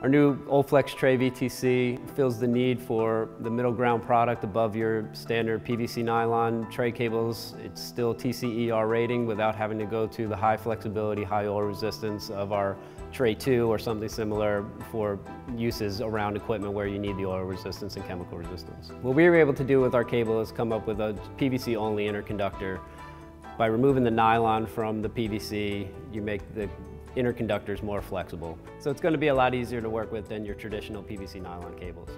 Our new Olflex Tray VTC fills the need for the middle ground product above your standard PVC nylon tray cables. It's still TCER rating without having to go to the high flexibility, high oil resistance of our Tray 2 or something similar for uses around equipment where you need the oil resistance and chemical resistance. What we were able to do with our cable is come up with a PVC only interconductor. By removing the nylon from the PVC, you make the interconductors more flexible. So it's going to be a lot easier to work with than your traditional PVC nylon cables.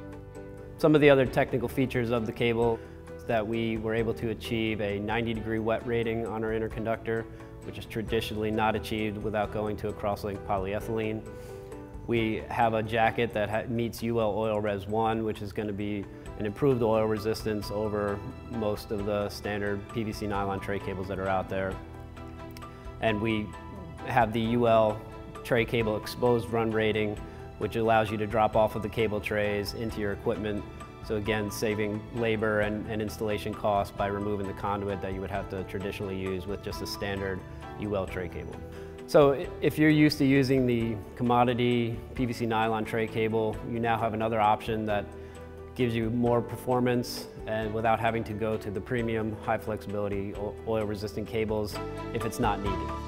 Some of the other technical features of the cable is that we were able to achieve a 90 degree wet rating on our interconductor, which is traditionally not achieved without going to a crosslink polyethylene. We have a jacket that meets UL Oil Res 1, which is going to be an improved oil resistance over most of the standard PVC nylon tray cables that are out there. And we have the UL tray cable exposed run rating, which allows you to drop off of the cable trays into your equipment. So again, saving labor and, and installation costs by removing the conduit that you would have to traditionally use with just a standard UL tray cable. So if you're used to using the commodity PVC nylon tray cable, you now have another option that gives you more performance and without having to go to the premium high flexibility oil resistant cables if it's not needed.